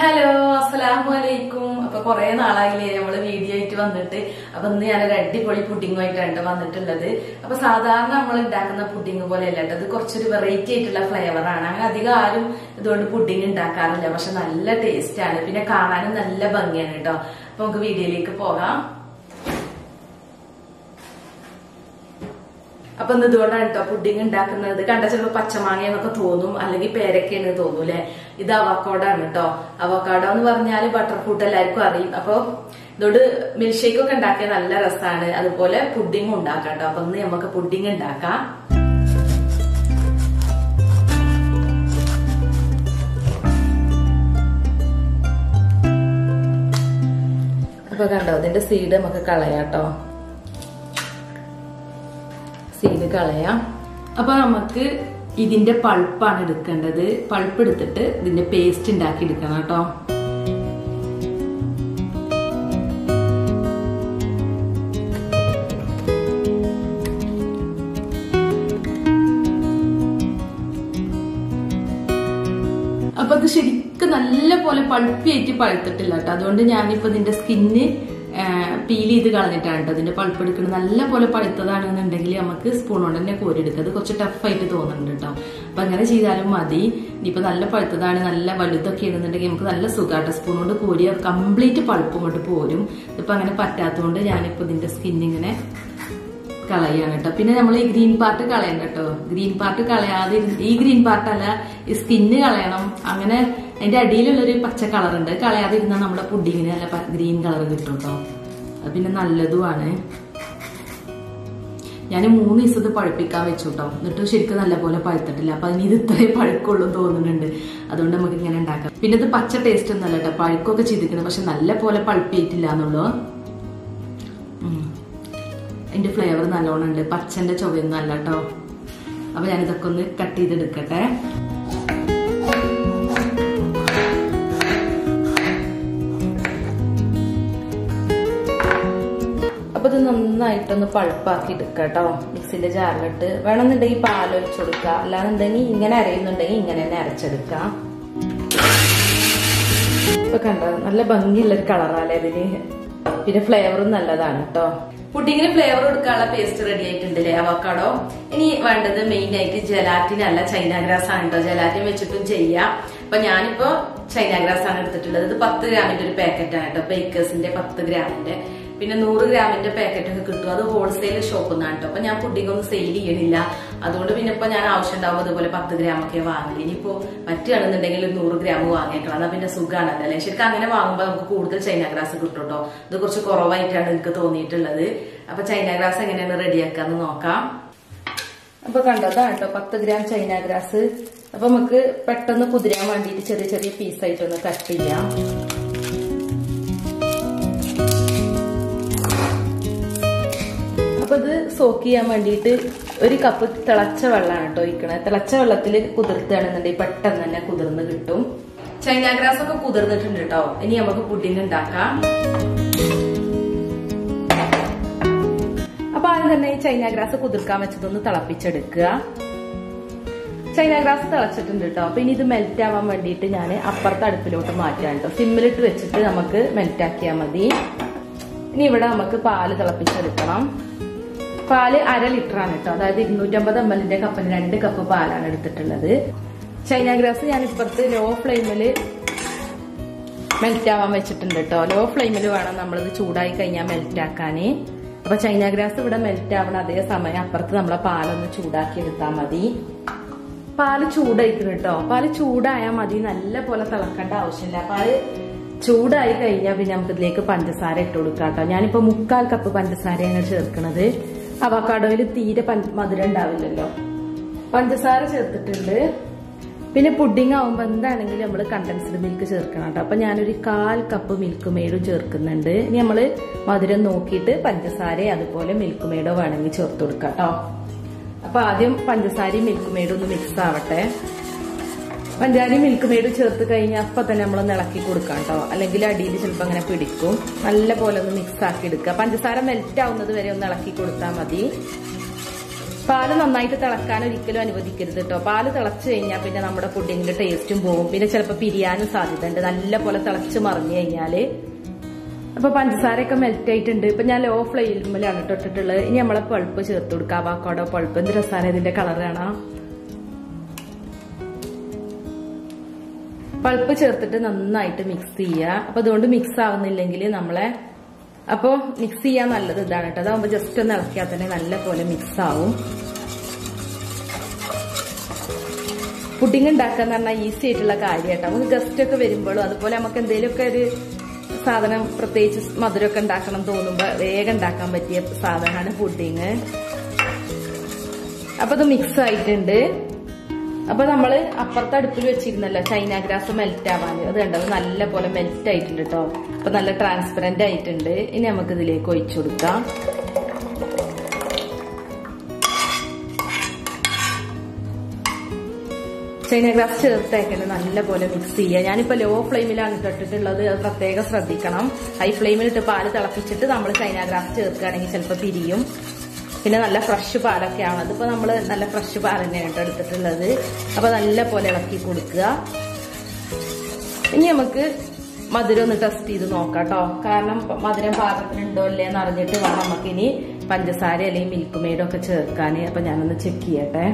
Hello അസ്സലാമു അലൈക്കും അപ്പൊ കുറെ നാളായില്ലേ നമ്മൾ വീഡിയോ ആയിട്ട് വന്നിട്ട്. അപ്പൊ ഇന്ന് ഞാനൊരു അടിപൊളി പുഡിങ്ങുമായിട്ടാണ് വന്നിട്ടുള്ളത്. അപ്പൊ സാധാരണ നമ്മൾ ഉണ്ടാക്കുന്ന പുഡിങ് പോലെ അല്ല കേട്ടോ. ഇത് കുറച്ചൊരു വെറൈറ്റി ആയിട്ടുള്ള ഫ്ലേവർ ആണ്. അങ്ങനെ അധികം ആരും ഇതുകൊണ്ട് പുഡിങ് ഉണ്ടാക്കാറില്ല. പക്ഷെ നല്ല ടേസ്റ്റ് ആണ്. പിന്നെ കാണാനും നല്ല ഭംഗിയാണ് കേട്ടോ. അപ്പൊ നമുക്ക് വീഡിയോയിലേക്ക് പോകാം. അപ്പൊ ഇന്ന് ഇതുകൊണ്ടാണ് കേട്ടോ പുഡിംഗ് ഉണ്ടാക്കുന്നത്. കണ്ട ചിലപ്പോൾ പച്ചമാങ്ങ എന്നൊക്കെ തോന്നും അല്ലെങ്കിൽ പേരക്കയാണ് തോന്നും അല്ലെ ഇത് അവക്കോടാണ് കേട്ടോ അവക്കാടോ എന്ന് പറഞ്ഞാൽ ബട്ടർ ഫ്രൂട്ട് എല്ലാവർക്കും അറിയും. അപ്പൊ ഇതോട് മിൽക്ക് ഷേക്ക് ഒക്കെ ഉണ്ടാക്കിയ നല്ല രസമാണ് അതുപോലെ പുഡിങ് ഉണ്ടാക്കാം കേട്ടോ അപ്പൊ ഇന്ന് നമുക്ക് പുഡിംഗ് ഉണ്ടാക്കാം. അപ്പൊ കണ്ടോ ഇതിന്റെ സീഡ് നമുക്ക് കളയാട്ടോ സീഡ് കളയാം. അപ്പൊ നമുക്ക് ഇതിന്റെ പൾപ്പാണ് എടുക്കേണ്ടത്. പൾപ്പ് എടുത്തിട്ട് ഇതിന്റെ പേസ്റ്റ് ഉണ്ടാക്കി എടുക്കണം കേട്ടോ. അപ്പൊ അത് ശരിക്കും നല്ല പോലെ പൾപ്പിയായിട്ട് പഴുത്തിട്ടില്ല കേട്ടോ. അതുകൊണ്ട് ഞാനിപ്പോ ഇതിന്റെ സ്കിന്ന് പീൽ ചെയ്ത് കളഞ്ഞിട്ടാണ് കേട്ടോ. അതിന്റെ പൾപ്പ് എടുക്കുന്നത്. നല്ല പോലെ പഴുത്തതാണെന്നുണ്ടെങ്കിൽ നമുക്ക് സ്പൂൺ കൊണ്ട് തന്നെ കോരിയെടുക്കുക അത് കുറച്ച് ടഫായിട്ട് തോന്നുന്നുണ്ട് കേട്ടോ. അപ്പൊ അങ്ങനെ ചെയ്താലും മതി. ഇനിയിപ്പോ നല്ല പഴുത്തതാണ് നല്ല വലുതൊക്കെ ആണെന്നുണ്ടെങ്കിൽ നമുക്ക് നല്ല സുഖമായിട്ട് സ്പൂൺ കൊണ്ട് കോരിയ കംപ്ലീറ്റ് പൾപ്പ് കൊണ്ട് പോരും. ഇപ്പൊ അങ്ങനെ പറ്റാത്തതുകൊണ്ട് ഞാനിപ്പോ ഇതിന്റെ സ്കിൻ ഇങ്ങനെ കളയാണ് കേട്ടോ. പിന്നെ നമ്മൾ ഈ ഗ്രീൻ പാർട്ട് കളയണം കേട്ടോ. ഗ്രീൻ പാർട്ട് കളയാതെ ഈ ഗ്രീൻ പാർട്ടല്ല ഈ സ്കിന്ന് കളയണം. അങ്ങനെ അതിന്റെ അടിയിലുള്ളൊരു പച്ച കളർ ഉണ്ട്. കളയാതെ ഇരുന്നാൽ നമ്മുടെ പുഡിങ്ങിന് നല്ല ഗ്രീൻ കളർ കിട്ടും കേട്ടോ. പിന്നെ നല്ലതുമാണ്. ഞാൻ മൂന്ന് ദിവസം പഴുപ്പിക്കാൻ വെച്ചു കേട്ടോ എന്നിട്ട് ശരിക്കും നല്ലപോലെ പഴുത്തിട്ടില്ല. അപ്പൊ അതിന് ഇത് ഇത്രയും പഴുക്കുള്ളൂ തോന്നുന്നുണ്ട്. അതുകൊണ്ട് നമുക്ക് ഇങ്ങനെ ഉണ്ടാക്കാം. പിന്നെ ഇത് പച്ച ടേസ്റ്റ് ഒന്നല്ല കേട്ടോ പഴുക്കൊക്കെ ചെയ്തിരിക്കണം പക്ഷെ നല്ല പോലെ പഴുപ്പിയിട്ടില്ല എന്നുള്ളൂ. അതിന്റെ ഫ്ലേവർ നല്ലോണം ഉണ്ട്. പച്ചന്റെ ചുവയൊന്നും അല്ല കേട്ടോ അപ്പൊ ഞാനിതൊക്കെ ഒന്ന് കട്ട് ചെയ്തെടുക്കട്ടെ. അപ്പൊ ഇത് നന്നായിട്ടൊന്ന് പഴുപ്പാക്കി എടുക്കുക കേട്ടോ. മിക്സിന്റെ ജാറിലിട്ട്. വേണമെന്നുണ്ടെങ്കിൽ പാലൊഴിച്ചു കൊടുക്കുക. അല്ലാന്നുണ്ടെങ്കിൽ ഇങ്ങനെ അരയുന്നുണ്ടെങ്കിൽ ഇങ്ങനെ തന്നെ അരച്ചെടുക്കാം ഇപ്പൊ കണ്ടോ? നല്ല ഭംഗിയുള്ളൊരു കളറാണ് ഇതിന്. പിന്നെ ഫ്ലേവറും നല്ലതാണ് കേട്ടോ. പുഡിങ്ങിന് ഫ്ലേവർ കൊടുക്കാനുള്ള പേസ്റ്റ് റെഡി ആയിട്ടുണ്ടല്ലേ അവക്കാടോ? ഇനി വേണ്ടത് മെയിൻ ആയിട്ട് ജലാറ്റിൻ അല്ല ചൈന ഗ്രാസ് ആണ് കേട്ടോ. ജലാറ്റിൻ വെച്ചിട്ടും ചെയ്യാം. അപ്പൊ ഞാനിപ്പോ ചൈന ഗ്രാസ് ആണ് എടുത്തിട്ടുള്ളത്. ഇത് പത്ത് ഗ്രാമിന്റെ ഒരു പാക്കറ്റ് ആണ് കേട്ടോ. ബേക്കേഴ്സിന്റെ പത്ത് ഗ്രാമിന്റെ പിന്നെ നൂറ് ഗ്രാമിന്റെ പാക്കറ്റ് ഒക്കെ കിട്ടും. അത് ഹോൾസെയിൽ ഷോപ്പിൽ നിന്നാണ് കേട്ടോ അപ്പൊ ഞാൻ പുഡിംഗ് ഒന്നും സെയിൽ ചെയ്യണില്ല. അതുകൊണ്ട് പിന്നെ ഇപ്പൊ ഞാൻ ആവശ്യം ഉണ്ടാവും അതുപോലെ പത്ത് ഗ്രാം ഒക്കെ വാങ്ങില്ല ഇനിയിപ്പോ പറ്റുകയാണെന്നുണ്ടെങ്കിൽ ഒരു നൂറ് ഗ്രാം വാങ്ങിയേക്കണം. അതാ പിന്നെ സുഖമാണ് അല്ലെ? ശരിക്കും അങ്ങനെ വാങ്ങുമ്പോൾ നമുക്ക് കൂടുതൽ ചൈന ഗ്രാസ് കിട്ടും കേട്ടോ ഇത് കുറച്ച് കുറവായിട്ടാണ് എനിക്ക് തോന്നിയിട്ടുള്ളത്. അപ്പൊ ചൈന ഗ്രാസ് എങ്ങനെയാണ് റെഡിയാക്കാന്ന് നോക്കാം. അപ്പൊ കണ്ടതാണ് കേട്ടോ പത്ത് ഗ്രാം ചൈന ഗ്രാസ് അപ്പൊ നമുക്ക് പെട്ടെന്ന് കുതിരാൻ വേണ്ടിയിട്ട് ചെറിയ ചെറിയ പീസായിട്ടൊന്ന് കട്ട് ചെയ്യാം. ഇത് സോക്ക് ചെയ്യാൻ വേണ്ടിയിട്ട് ഒരു കപ്പ് തിളച്ച വെള്ളമാണ് കേട്ടോ ഒഴിക്കണത് തിളച്ച വെള്ളത്തിൽ കുതിർത്തുകയാണെന്നുണ്ടെങ്കിൽ പെട്ടെന്ന് തന്നെ കുതിർന്ന് കിട്ടും. ചൈന ഗ്രാസ് ഒക്കെ കുതിർന്നിട്ടുണ്ട് കേട്ടോ. ഇനി നമുക്ക് പുഡിംഗ് ഉണ്ടാക്കാം. അപ്പൊ ആദ്യം തന്നെ ഈ ചൈന ഗ്രാസ് കുതിർക്കാൻ വെച്ചതൊന്ന് തിളപ്പിച്ചെടുക്കുക. ചൈന ഗ്രാസ് തിളച്ചിട്ടുണ്ട് കേട്ടോ. അപ്പൊ ഇനി ഇത് മെൽറ്റ് ആവാൻ വേണ്ടിയിട്ട് ഞാൻ അപ്പുറത്തെ അടുപ്പിലോട്ട് മാറ്റാൻ കേട്ടോ. സിമ്മിലിട്ട് വെച്ചിട്ട് നമുക്ക് മെൽറ്റ് ആക്കിയാൽ മതി. ഇനി ഇവിടെ നമുക്ക് പാൽ തിളപ്പിച്ചെടുക്കണം. പാൽ അര ലിറ്റർ ആണ് കേട്ടോ. അതായത് ഇരുന്നൂറ്റമ്പത് എം എല്ലിന്റെ കപ്പിന് രണ്ട് കപ്പ് പാലാണ് എടുത്തിട്ടുള്ളത്. ചൈന ഗ്രാസ് ഞാൻ ഇപ്പുറത്ത് ലോ ഫ്ലെയിമിൽ മെൽറ്റ് ആവാൻ വെച്ചിട്ടുണ്ട് കേട്ടോ. ലോ ഫ്ലെയിമിൽ വേണം നമ്മളിത് ചൂടായി കഴിഞ്ഞാൽ മെൽറ്റ് ആക്കാന്. അപ്പൊ ചൈന ഗ്രാസ് ഇവിടെ മെൽറ്റ് ആവണം അതേ സമയം അപ്പുറത്ത് നമ്മളെ പാലൊന്ന് ചൂടാക്കി എടുത്താൽ മതി. പാൽ ചൂടായിരിക്കുന്നു കേട്ടോ. പാൽ ചൂടായാൽ മതി. നല്ല പോലെ തിളക്കേണ്ട ആവശ്യമില്ല. പാൽ ചൂടായി കഴിഞ്ഞാൽ പിന്നെ നമുക്ക് ഇതിലേക്ക് പഞ്ചസാര ഇട്ട് കൊടുക്കാം കേട്ടോ. ഞാനിപ്പോ മുക്കാൽ കപ്പ് പഞ്ചസാരയാണ് ചേർക്കണത്. അവക്കാടോയിൽ തീരെ മധുരം ഉണ്ടാവില്ലല്ലോ. പഞ്ചസാര ചേർത്തിട്ടുണ്ട്. പിന്നെ പുഡിംഗ് ആവുമ്പോൾ എന്താണെങ്കിലും നമ്മൾ കണ്ടൻസ്ഡ് മിൽക്ക് ചേർക്കണം കേട്ടോ. അപ്പം ഞാനൊരു കാൽ കപ്പ് മിൽക്ക് മെയ്ഡും ചേർക്കുന്നുണ്ട്. ഇനി നമ്മൾ മധുരം നോക്കിയിട്ട് പഞ്ചസാര അതുപോലെ മിൽക്ക് മെയ്ഡോ വേണമെങ്കിൽ ചേർത്ത് കൊടുക്കാം കേട്ടോ. അപ്പം ആദ്യം പഞ്ചസാരയും മിൽക്ക് മെയ്ഡും ഒന്ന് മിക്സ് ആവട്ടെ. പഞ്ചാരിയും മിൽക്ക് മെയ്ഡ് ചേർത്ത് കഴിഞ്ഞാൽ അപ്പൊ തന്നെ നമ്മൾ ഇളക്കി കൊടുക്കാം കേട്ടോ അല്ലെങ്കിൽ അടിയിൽ ചിലപ്പോൾ അങ്ങനെ പിടിക്കും. നല്ല പോലെ ഒന്ന് മിക്സ് ആക്കി എടുക്കുക. പഞ്ചസാര മെൽറ്റ് ആവുന്നത് വരെ ഒന്ന് ഇളക്കി കൊടുത്താൽ മതി. പാൽ നന്നായിട്ട് തിളക്കാൻ ഒരിക്കലും അനുവദിക്കരുത് കേട്ടോ പാൽ തിളച്ചു കഴിഞ്ഞാൽ പിന്നെ നമ്മുടെ പുഡിങ്ങിന്റെ ടേസ്റ്റും പോകും പിന്നെ ചിലപ്പോൾ പിരിയാനും സാധ്യതയുണ്ട്. നല്ല പോലെ തിളച്ച് മറിഞ്ഞു കഴിഞ്ഞാൽ. അപ്പൊ പഞ്ചസാരയൊക്കെ മെൽറ്റ് ആയിട്ടുണ്ട്. ഇപ്പൊ ഞാൻ ലോ ഫ്ലെയിമിലാണ് ഇട്ടിട്ടുള്ളത്. ഇനി നമ്മളെ പൾപ്പ് ചേർത്ത് കൊടുക്കാം. വാക്കോടോ പൾപ്പ് എന്ത് രസമാണ് ഇതിന്റെ കളർ പൾപ്പ് ചേർത്തിട്ട് നന്നായിട്ട് മിക്സ് ചെയ്യുക അപ്പൊ അതുകൊണ്ട് മിക്സ് ആവുന്നില്ലെങ്കിൽ നമ്മളെ അപ്പോൾ മിക്സ് ചെയ്യാൻ നല്ലത് ഇതാണ് കേട്ടോ. അതാവുമ്പോൾ ജസ്റ്റ് ഒന്ന് ഇളക്കിയാൽ തന്നെ നല്ല പോലെ മിക്സ് ആവും. പുഡിങ് ഉണ്ടാക്കുക എന്ന് പറഞ്ഞാൽ ഈസി ആയിട്ടുള്ള കാര്യമായിട്ട് നമുക്ക് ഗസ്റ്റ് ഒക്കെ വരുമ്പോഴും അതുപോലെ നമുക്ക് എന്തെങ്കിലുമൊക്കെ ഒരു സാധനം പ്രത്യേകിച്ച് മധുരമൊക്കെ ഉണ്ടാക്കണം തോന്നുമ്പോൾ വേഗം ഉണ്ടാക്കാൻ പറ്റിയ സാധനമാണ് പുഡിങ് അപ്പൊ അത് മിക്സ് ആയിട്ടുണ്ട്. അപ്പൊ നമ്മൾ അപ്പുറത്തെ അടുപ്പിൽ വെച്ചിരുന്നല്ലോ ചൈന ഗ്രാസ് മെൽറ്റ് ആവാൻ അത് കണ്ടത് നല്ല പോലെ മെൽറ്റ് ആയിട്ടുണ്ട് കേട്ടോ അപ്പൊ നല്ല ട്രാൻസ്പെറന്റ് ആയിട്ടുണ്ട്. ഇനി നമുക്ക് ഇതിലേക്ക് ഒഴിച്ചു കൊടുക്കാം. ചൈന ഗ്രാസ് ചേർത്തേക്കൽ നല്ല പോലെ മിക്സ് ചെയ്യുക ഞാനിപ്പോ ലോ ഫ്ലെയിമിലാണ് ഇട്ടിട്ടുള്ളത്. അത് പ്രത്യേകം ശ്രദ്ധിക്കണം. ഹൈ ഫ്ലെയിമിലിട്ട് പാൽ തിളപ്പിച്ചിട്ട് നമ്മൾ ചൈന ഗ്രാസ് ചേർക്കുകയാണെങ്കിൽ ചിലപ്പോൾ പിരിയും. പിന്നെ നല്ല ഫ്രഷ് പാലൊക്കെയാണ്. അതിപ്പോ നമ്മൾ നല്ല ഫ്രഷ് പാൽ തന്നെയാണ് എടുത്തിട്ടുള്ളത്. അപ്പൊ നല്ല പോലെ ഇളക്കി കൊടുക്കുക. ഇനി നമുക്ക് മധുരം ഒന്ന് ടെസ്റ്റ് ചെയ്ത് നോക്കാം കേട്ടോ കാരണം മധുരം പാകത്തിനുണ്ടോ ഇല്ലേന്ന് അറിഞ്ഞിട്ട് വേണം നമുക്ക് ഇനി പഞ്ചസാര അല്ലെങ്കിൽ മിൽക്ക് മെയ്ഡോ ഒക്കെ ചേർക്കാൻ അപ്പൊ ഞാനൊന്ന് ചെക്ക് ചെയ്യട്ടെ.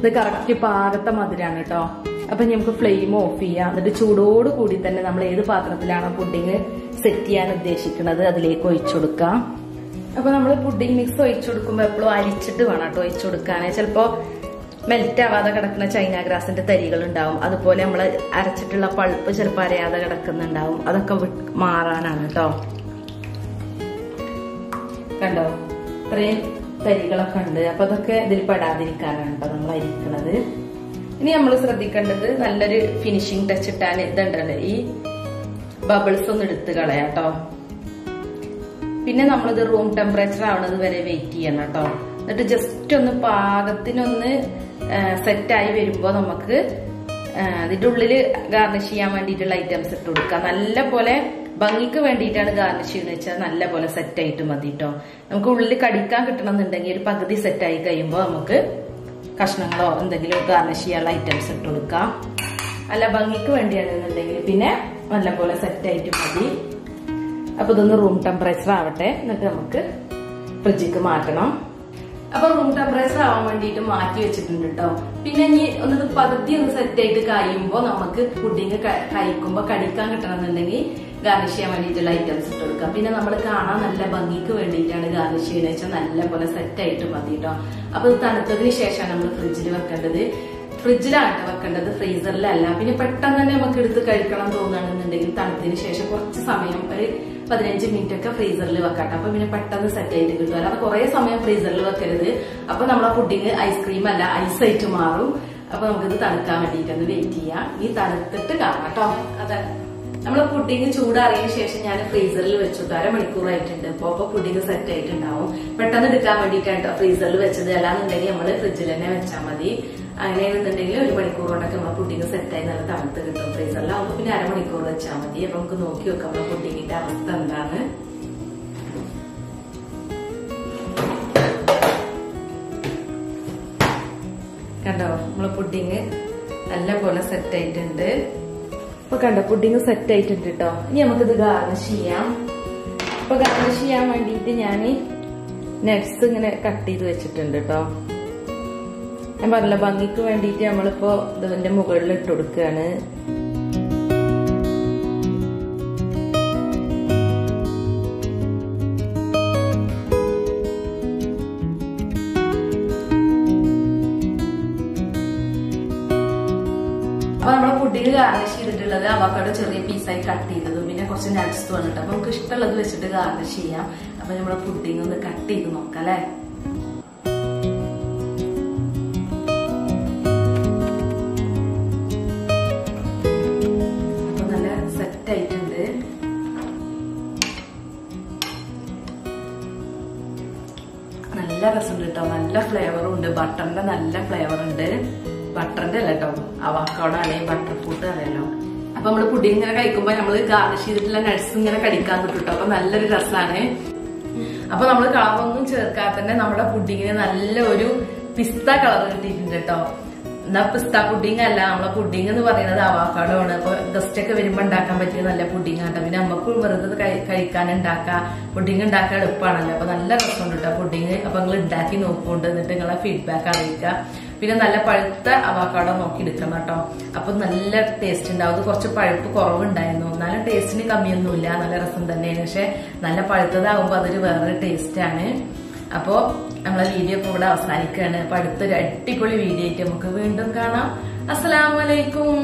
ഇത് കറക്റ്റ് പാകത്തെ മധുരമാണ് കേട്ടോ അപ്പൊ നമുക്ക് ഫ്ലെയിം ഓഫ് ചെയ്യാം. എന്നിട്ട് ചൂടോട് കൂടി തന്നെ നമ്മൾ ഏത് പാത്രത്തിലാണോ പുഡിങ് സെറ്റ് ചെയ്യാൻ ഉദ്ദേശിക്കുന്നത് അതിലേക്ക് ഒഴിച്ചു കൊടുക്കാം. അപ്പൊ നമ്മൾ പുഡിംഗ് മിക്സ് ഒഴിച്ചു കൊടുക്കുമ്പോൾ എപ്പോഴും അരിച്ചിട്ട് വേണം കേട്ടോ ഒഴിച്ചു കൊടുക്കാൻ ചിലപ്പോ മെൽറ്റ് ആവാതെ കിടക്കുന്ന ചൈന ഗ്രാസിന്റെ തരികൾ ഉണ്ടാവും അതുപോലെ നമ്മൾ അരച്ചിട്ടുള്ള പൾപ്പ് ചിലപ്പോൾ അരയാതെ കിടക്കുന്നുണ്ടാവും. അതൊക്കെ മാറാനാണ് കേട്ടോ. കണ്ടോ? ഇത്രയും തരികളൊക്കെ ഉണ്ട്. അപ്പൊ അതൊക്കെ ഇതിൽ പെടാതിരിക്കാനാണ് കേട്ടോ നമ്മൾ അരിക്കുന്നത് ഇനി നമ്മൾ ശ്രദ്ധിക്കേണ്ടത് നല്ലൊരു ഫിനിഷിംഗ് ടച്ച് ഇട്ടാൻ ഇതുണ്ടല്ലോ ഈ ബബിൾസ് ഒന്ന് എടുത്ത് കളയാം കേട്ടോ. പിന്നെ നമ്മളിത് റൂം ടെമ്പറേച്ചർ ആവണത് വരെ വെയിറ്റ് ചെയ്യണം കേട്ടോ എന്നിട്ട് ജസ്റ്റ് ഒന്ന് പാകത്തിനൊന്ന് സെറ്റായി വരുമ്പോൾ നമുക്ക് ഇതിന്റെ ഉള്ളിൽ ഗാർണിഷ് ചെയ്യാൻ വേണ്ടിയിട്ടുള്ള ഐറ്റംസ് ഇട്ട് കൊടുക്കാം നല്ല പോലെ ഭംഗിക്ക് വേണ്ടിയിട്ടാണ് ഗാർണിഷ് ചെയ്യുന്നത് വെച്ചാൽ നല്ല പോലെ സെറ്റായിട്ട് മതി കേട്ടോ നമുക്ക് ഉള്ളിൽ കടിക്കാൻ കിട്ടണമെന്നുണ്ടെങ്കിൽ ഒരു പകുതി സെറ്റായി കഴിയുമ്പോൾ നമുക്ക് കഷ്ണങ്ങളോ എന്തെങ്കിലും ഗാർണിഷ് ചെയ്യാനുള്ള ഐറ്റംസ് ഇട്ട് കൊടുക്കാം. അല്ല ഭംഗിക്ക് വേണ്ടിയാണെന്നുണ്ടെങ്കിൽ പിന്നെ നല്ല പോലെ സെറ്റ് ആയിട്ട് മതി. അപ്പൊ ഇതൊന്ന് റൂം ടെമ്പറേച്ചർ ആവട്ടെ. എന്നിട്ട് നമുക്ക് ഫ്രിഡ്ജിക്ക് മാറ്റണം. അപ്പൊ റൂം ടെമ്പറേച്ചർ ആവാൻ വേണ്ടിയിട്ട് മാറ്റി വെച്ചിട്ടുണ്ട് കേട്ടോ പിന്നെ ഇനി ഒന്ന് പകുതി ഒന്ന് സെറ്റ് ആയിട്ട് കഴിയുമ്പോൾ നമുക്ക് പുഡിങ് കഴിക്കുമ്പോൾ കടിക്കാൻ കിട്ടണമെന്നുണ്ടെങ്കിൽ ഗാർണിഷ് ചെയ്യാൻ വേണ്ടിയിട്ടുള്ള ഐറ്റംസ് ഇട്ട് കൊടുക്കാം. പിന്നെ നമ്മൾ കാണാൻ നല്ല ഭംഗിക്ക് വേണ്ടിയിട്ടാണ് ഗാർണിഷ് ചെയ്യുന്നത് വെച്ചാൽ നല്ല പോലെ സെറ്റ് ആയിട്ട് മതി കേട്ടോ അപ്പൊ തണുത്തതിന് ശേഷമാണ് നമ്മൾ ഫ്രിഡ്ജിൽ വെക്കേണ്ടത്. ഫ്രിഡ്ജിലാണ് വെക്കേണ്ടത് ഫ്രീസറിലല്ല. പിന്നെ പെട്ടെന്ന് തന്നെ നമുക്ക് എടുത്ത് കഴിക്കണം തോന്നുകയാണെന്നുണ്ടെങ്കിൽ തണുത്തതിന് ശേഷം കുറച്ച് സമയം ഒരു പതിനഞ്ച് മിനിറ്റ് ഒക്കെ ഫ്രീസറിൽ വെക്കട്ടെ. അപ്പൊ പിന്നെ പെട്ടെന്ന് സെറ്റ് ആയിട്ട് കിട്ടും. അല്ലാതെ കുറെ സമയം ഫ്രീസറിൽ വെക്കരുത്. അപ്പൊ നമ്മളെ പുഡിങ് ഐസ്ക്രീം അല്ല ഐസ് ആയിട്ട് മാറും. അപ്പൊ നമുക്കിത് തണുക്കാൻ വേണ്ടിയിട്ടൊന്ന് വെയിറ്റ് ചെയ്യാം. ഈ തണുത്തിട്ട് കാണാം കേട്ടോ. അതെ. നമ്മളെ പുഡിങ് ചൂടാറിയതിനു ശേഷം ഞാൻ ഫ്രീസറിൽ വെച്ചു. അരമണിക്കൂറായിട്ടുണ്ട്. മണിക്കൂറായിട്ടുണ്ട് അപ്പൊ പുഡിങ് സെറ്റ് ആയിട്ടുണ്ടാവും. പെട്ടെന്ന് എടുക്കാൻ വേണ്ടിയിട്ടാണ് ഫ്രീസറിൽ വെച്ചത്. അല്ലാന്നുണ്ടെങ്കിൽ നമ്മൾ ഫ്രിഡ്ജിൽ തന്നെ വെച്ചാൽ മതി. അങ്ങനെയാണെന്നുണ്ടെങ്കിൽ ഒരു മണിക്കൂർ കൊണ്ടൊക്കെ നമ്മളെ പുഡിങ് സെറ്റായി നല്ല തണുത്ത് കിട്ടും. ഫ്രീസറിലാവുമ്പോൾ പിന്നെ അരമണിക്കൂർ വെച്ചാൽ മതി. അപ്പൊ നമുക്ക് നോക്കി വെക്കാം നമ്മളെ പുഡിങ്ങിന്റെ അവസ്ഥ എന്താണ്. കണ്ടോ? നമ്മളെ പുഡിങ് നല്ല പോലെ സെറ്റ് ആയിട്ടുണ്ട്. ഇപ്പൊ കണ്ടോ? പുഡിങ് സെറ്റ് ആയിട്ടുണ്ട് കേട്ടോ ഇനി നമുക്കിത് ഗാർണിഷ് ചെയ്യാം. ഇപ്പൊ ഗാർണിഷ് ചെയ്യാൻ വേണ്ടിയിട്ട് ഞാൻ നെറ്റ്സ് ഇങ്ങനെ കട്ട് ചെയ്ത് വെച്ചിട്ടുണ്ട് കേട്ടോ ഞാൻ പറഞ്ഞ ഭംഗിക്ക് വേണ്ടിയിട്ട് നമ്മളിപ്പോ ഇതിന്റെ മുകളിൽ ഇട്ട് കൊടുക്കുകയാണ്. ഗാർണിഷ് ചെയ്തിട്ടുള്ളത് അവക്കാട് ചെറിയ പീസായി കട്ട് ചെയ്തതും പിന്നെ കുറച്ച് നട്സ് വന്നിട്ട്. അപ്പൊ നമുക്ക് ഇഷ്ടമുള്ളത് വെച്ചിട്ട് ഗാർണിഷ് ചെയ്യാം. അപ്പൊ നമ്മളെ പുഡിങ് ഒന്ന് കട്ട് ചെയ്ത് നോക്കാം അല്ലേ? നല്ല രസമുണ്ട് കേട്ടോ നല്ല ഫ്ലേവറും ഉണ്ട്. ബട്ടറിന്റെ നല്ല ഫ്ലേവർ ഉണ്ട്. ബട്ടറിന്റെ അല്ല കേട്ടോ അല്ലെങ്കിൽ ബട്ടർ ഫ്രൂട്ട് അറിയാലോ അപ്പൊ നമ്മൾ പുഡിങ് ഇങ്ങനെ കഴിക്കുമ്പോ നമ്മൾ ഗാർണിഷ് ചെയ്തിട്ടുള്ള നട്സ് ഇങ്ങനെ കടിക്കാൻ കിട്ടും കേട്ടോ അപ്പൊ നല്ലൊരു രസമാണ് അപ്പൊ നമ്മൾ കളറൊന്നും ചേർക്കാതെ തന്നെ നമ്മുടെ പുഡിങ്ങിന് നല്ല ഒരു പിസ്ത കളർ കിട്ടിയിട്ടുണ്ട് കേട്ടോ എന്നാ പിസ്ത പുഡിംഗ് അല്ല നമ്മളെ പുഡിംഗ് എന്ന് പറയുന്നത് അവാക്കാടോ ആണ് അപ്പൊ ഗസ്റ്റ് ഒക്കെ വരുമ്പോ ഉണ്ടാക്കാൻ പറ്റിയ നല്ല പുഡിംഗ് ആട്ടോ പിന്നെ നമുക്ക് വെറുതെ കഴിക്കാൻ ഉണ്ടാക്കാം പുഡിംഗ് ഉണ്ടാക്കാൻ എളുപ്പമാണല്ലോ അപ്പൊ നല്ല രസമുണ്ട് കേട്ടോ പുഡിംഗ് അപ്പൊ നിങ്ങൾ ഉണ്ടാക്കി നോക്കുന്നുണ്ട് എന്നിട്ട് നിങ്ങളെ ഫീഡ്ബാക്ക് അറിയിക്കുക പിന്നെ നല്ല പഴുത്ത അവാക്കാടോ നോക്കി എടുക്കണം കേട്ടോ അപ്പൊ നല്ല ടേസ്റ്റ് ഉണ്ടാവും. അത് കുറച്ച് പഴുപ്പ് കുറവുണ്ടായിരുന്നു. എന്നാലും ടേസ്റ്റിന് കമ്മിയൊന്നുമില്ല. നല്ല രസം തന്നെയാണ്. പക്ഷെ നല്ല പഴുത്തതാകുമ്പോ അതൊരു വേറൊരു ടേസ്റ്റ് ആണ്. അപ്പോ നമ്മളെ വീഡിയോ ഇപ്പൊ ഇവിടെ അവസാനിക്കുകയാണ്. അപ്പൊ അടുത്തൊരു അടിപൊളി വീഡിയോ ആയിട്ട് നമുക്ക് വീണ്ടും കാണാം. അസ്സലാമലൈക്കും